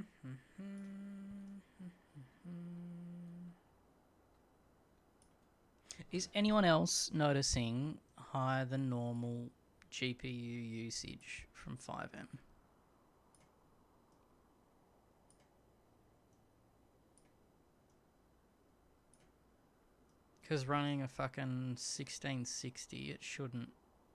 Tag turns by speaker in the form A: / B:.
A: Mm-hmm. Is anyone else noticing higher than normal GPU usage from 5M? Because running a fucking 1660, it shouldn't